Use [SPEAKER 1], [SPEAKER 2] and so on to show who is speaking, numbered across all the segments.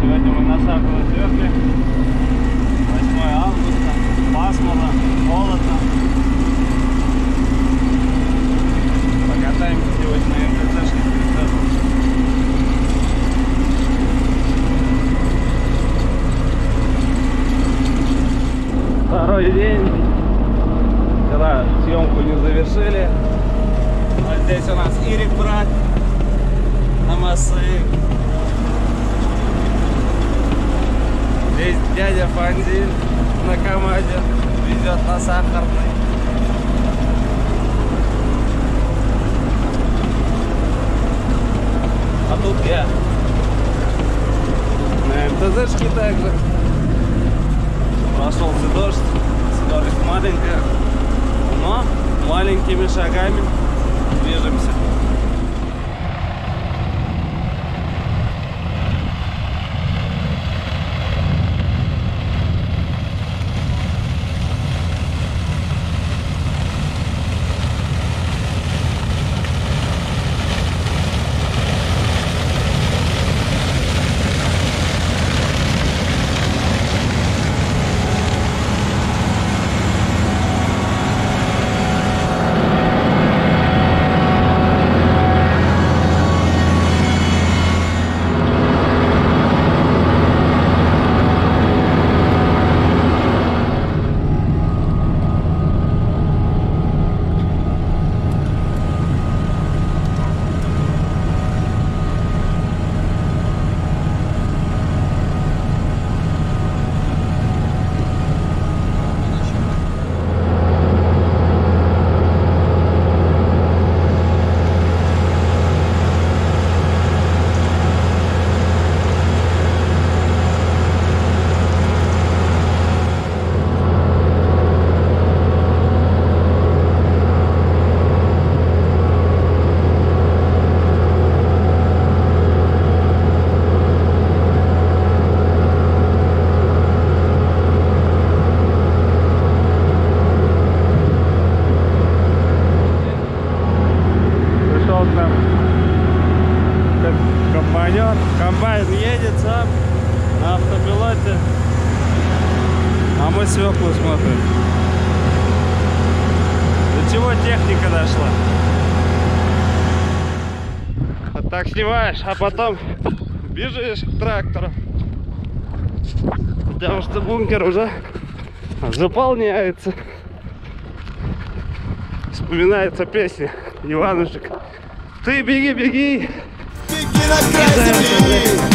[SPEAKER 1] Сегодня мы на Сахарно-Тверке. 8 августа. Пасмурно, холодно. Покатаемся сегодня на МТЗшке 300. Второй день. Вчера съемку не завершили. Вот здесь у нас Ирик брат на массы. Здесь дядя Фандин на команде везет на сахарный. А тут я. МТЗшке также. Прошелся дождь, скорость маленькая, но маленькими шагами движемся. Пришел к нам как компаньон. Комбайн едет сам на автопилоте. А мы свеклу смотрим. До чего техника дошла? Вот так снимаешь, а потом бежишь к трактору. Потому что бункер уже заполняется. Вспоминается песня Иванушек. Ты беги, беги!
[SPEAKER 2] Беги на край земли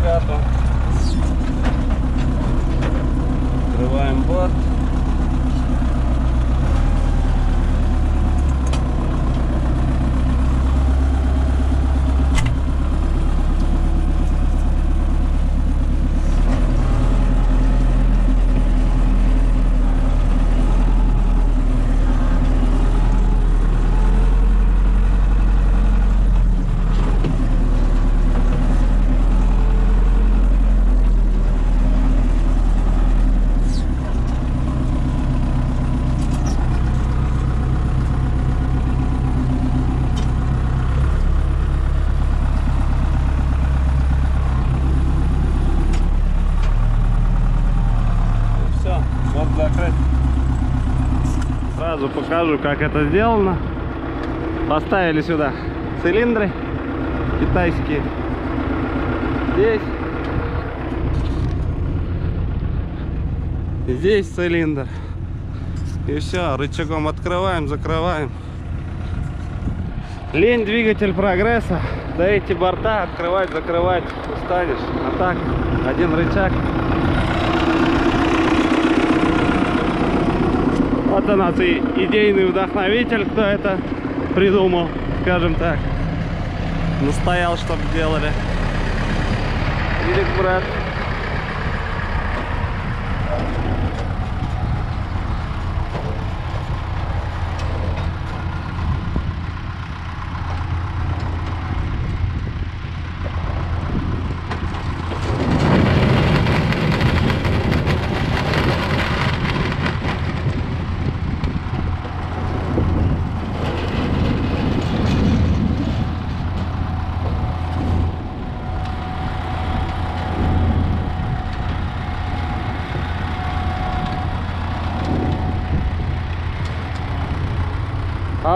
[SPEAKER 1] ребята. Открываем бак. Покажу, как это сделано. Поставили сюда цилиндры китайские. Здесь. Здесь цилиндр. И все, рычагом открываем, закрываем. Лень двигатель прогресса. Да эти борта открывать, закрывать устанешь. А так, один рычаг. Вот нас и идейный вдохновитель, кто это придумал, скажем так. Настоял, чтобы делали. Ирик, брат.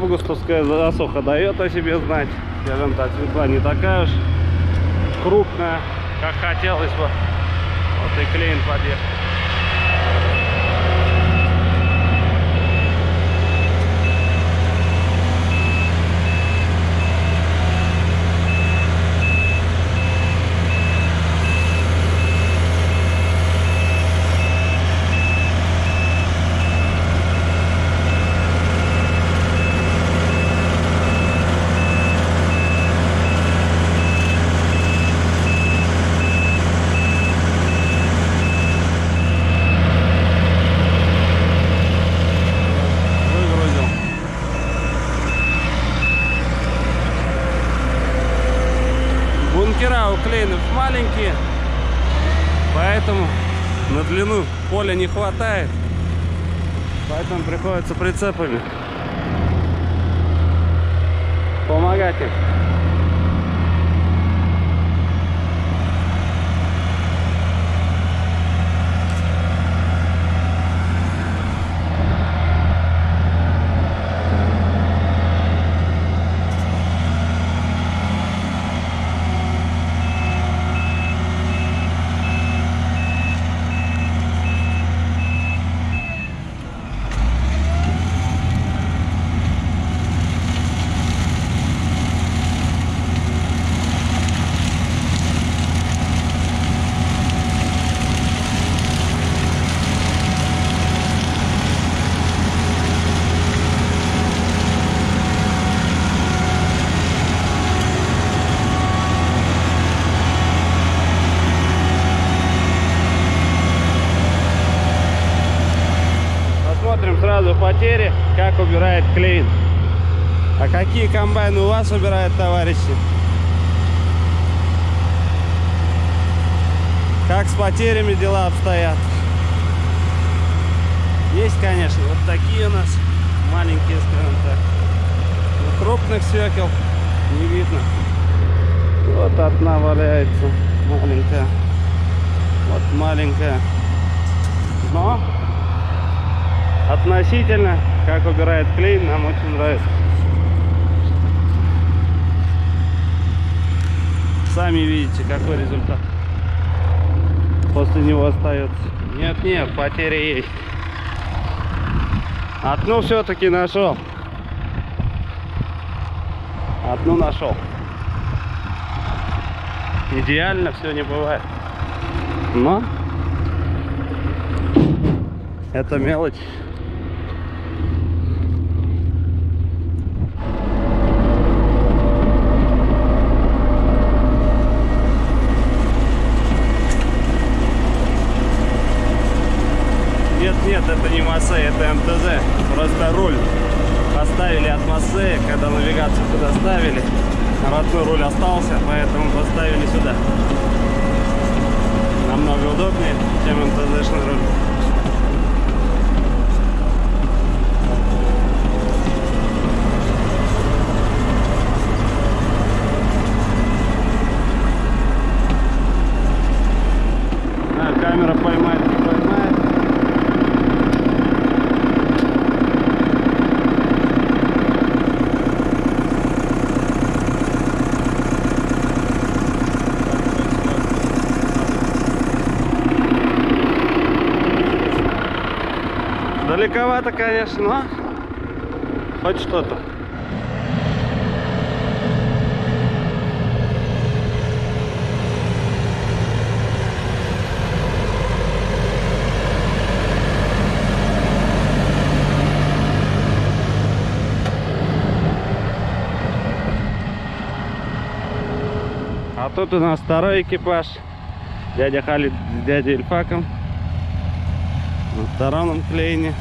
[SPEAKER 1] Августовская засуха дает о себе знать. Скажем так, цветла не такая уж крупная, как хотелось бы. Вот и клейн подъехал. выгрузил. Бункера у клейнов маленькие, поэтому на длину поля не хватает. Поэтому приходится прицепами помогать им. Посмотрим сразу потери, как убирает клейн. А какие комбайны у вас убирают, товарищи? Как с потерями дела обстоят? Есть, конечно, вот такие у нас маленькие, скажем так. Но крупных свекел не видно. Вот одна валяется, маленькая. Вот маленькая. Но относительно, как убирает клей, нам очень нравится. Сами видите, какой результат после него остается. Нет, нет, потери есть. Одну все-таки нашел. Одну нашел. Идеально все не бывает. Но это мелочь. Нет, нет, это не Массе, это МТЗ. Просто руль поставили от Массе, когда навигацию туда ставили. Родной руль остался, поэтому поставили сюда. Намного удобнее, чем МТЗшный руль. А, камера поймает, не поймает. Далековато, конечно, но хоть что-то. А тут у нас второй экипаж. Дядя Халид с дядей Ильфаком. На втором клейне.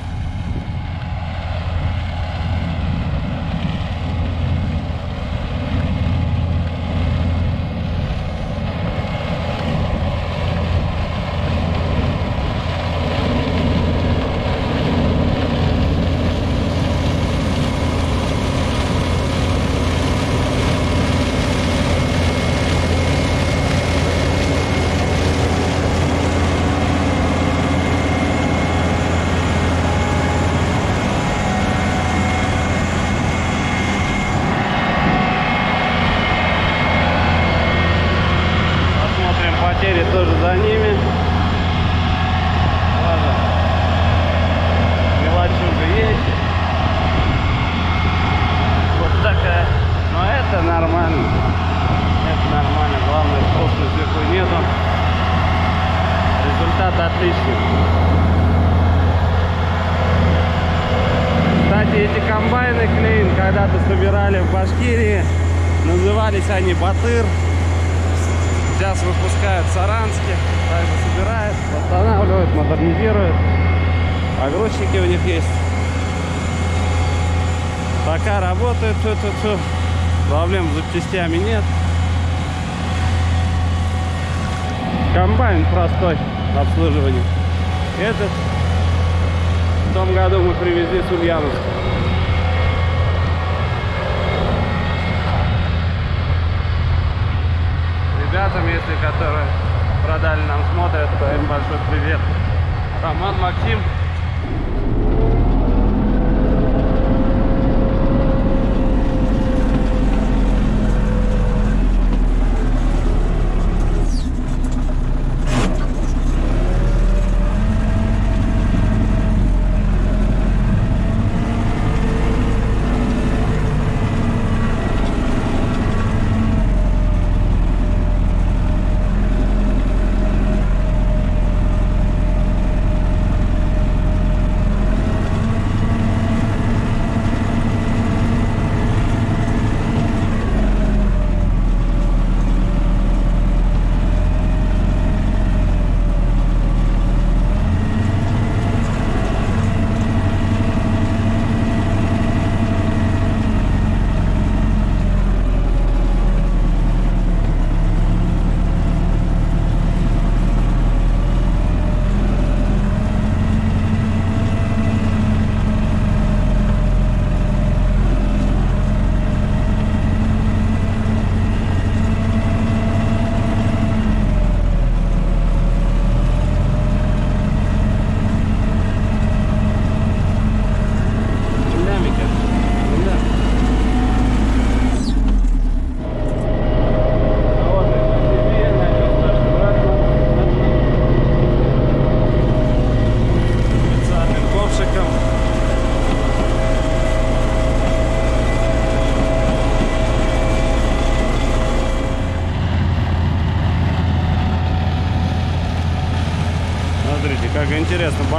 [SPEAKER 1] Посмотрим потери тоже за ними. Ладно. Мелочуга есть. Вот такая. Но это нормально. Это нормально. Главное, просто сверху нету. Результат отличный. Кстати, эти комбайны Клейн когда-то собирали в Башкирии. Они Батыр. Сейчас выпускают в Саранске, также собирают, восстанавливают, модернизируют. Погрузчики у них есть. Пока работают, чу -чу -чу. проблем с запчастями нет. Комбайн простой обслуживание. Этот в том году мы привезли с Ульяновска. Ребятам, если которые продали нам, смотрят, то им большой привет. Роман, Максим.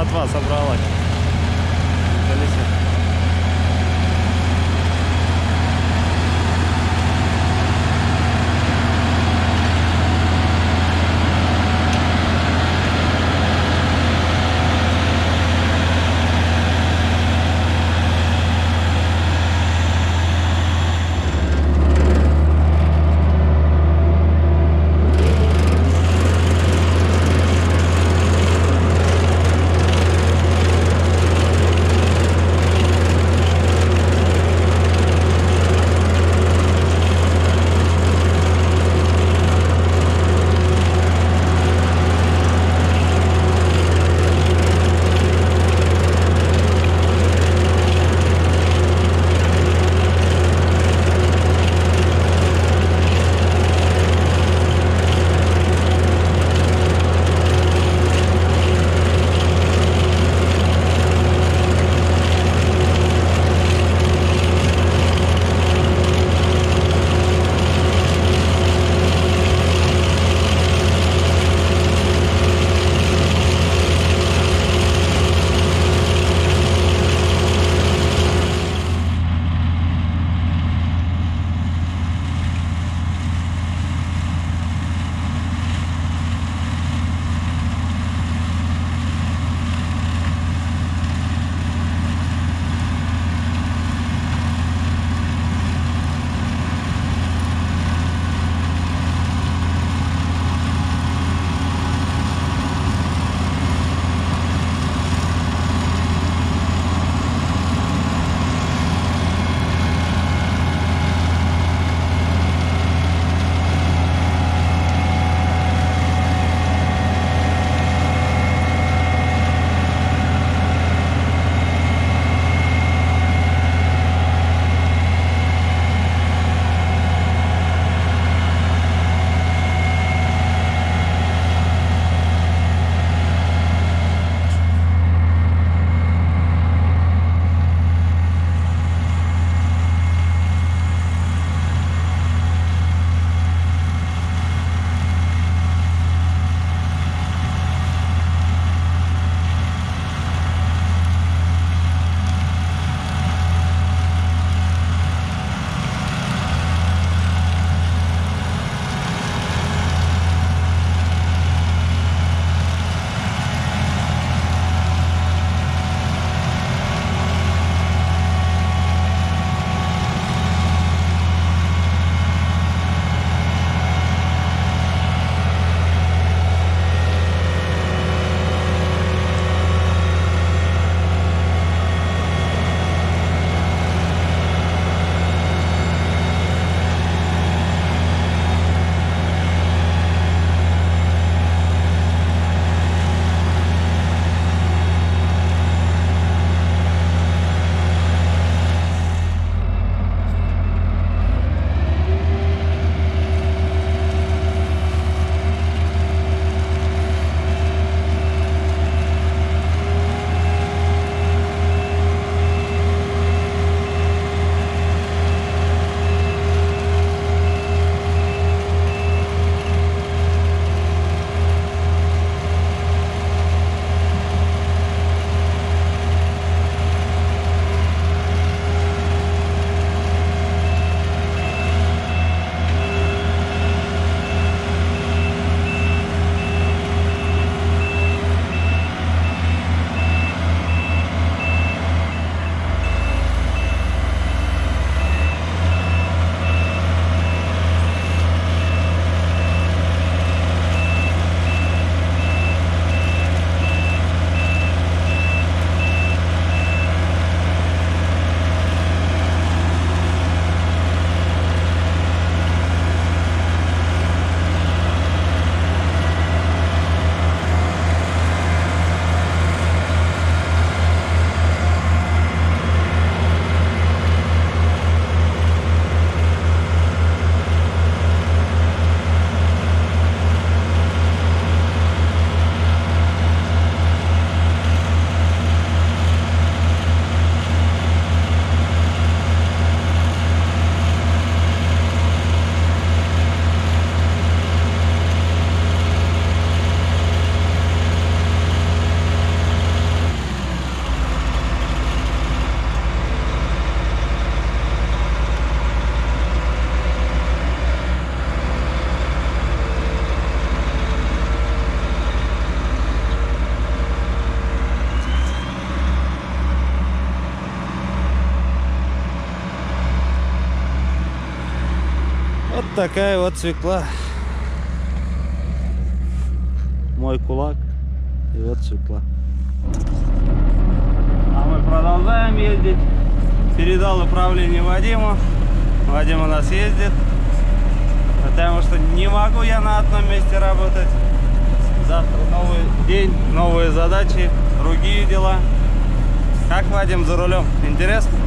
[SPEAKER 1] интересно ботва собралась. Такая вот свекла. Мой кулак. И вот свекла. А мы продолжаем ездить. Передал управление Вадиму. Вадим у нас ездит. Потому что не могу я на одном месте работать. Завтра новый день, новые задачи, другие дела. Как Вадим за рулем? Интересно?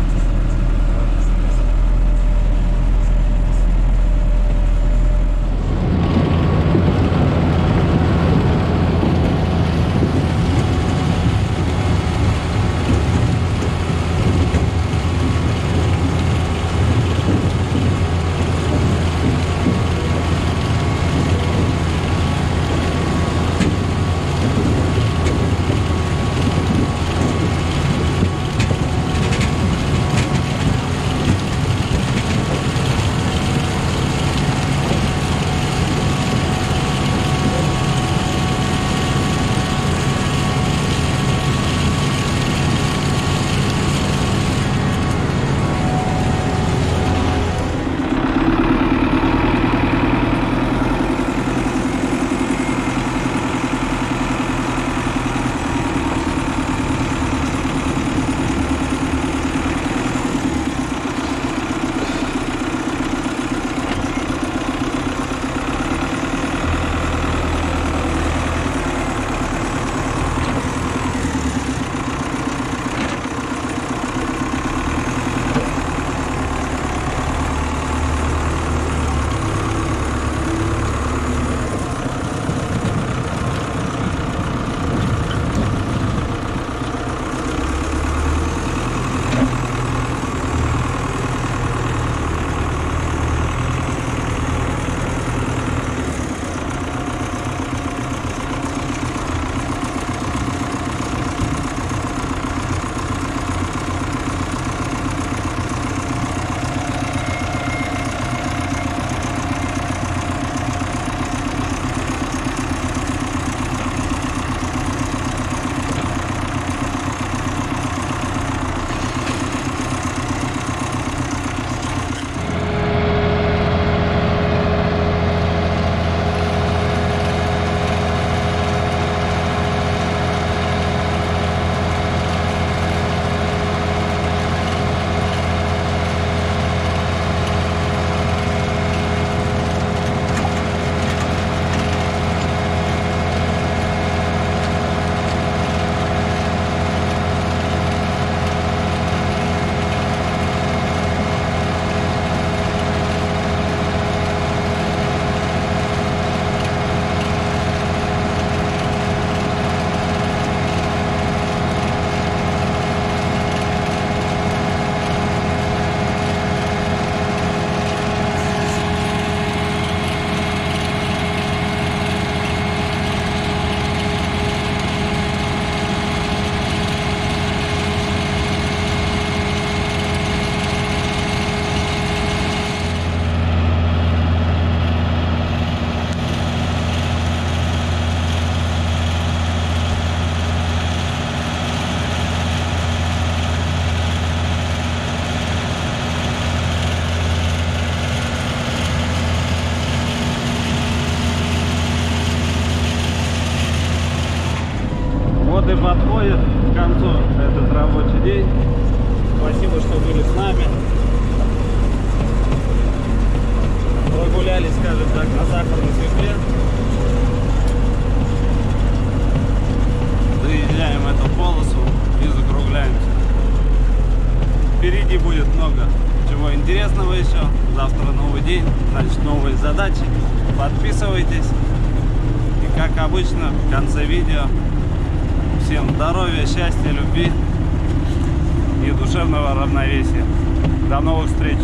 [SPEAKER 1] Подходит к концу этот рабочий день. Спасибо, что были с нами. Прогулялись, скажем так, на сахарной свекле. Доезжаем эту полосу и закругляемся. Впереди будет много чего интересного еще. Завтра новый день, значит новые задачи. Подписывайтесь. И как обычно, в конце видео Всем здоровья, счастья, любви и душевного равновесия. До новых встреч!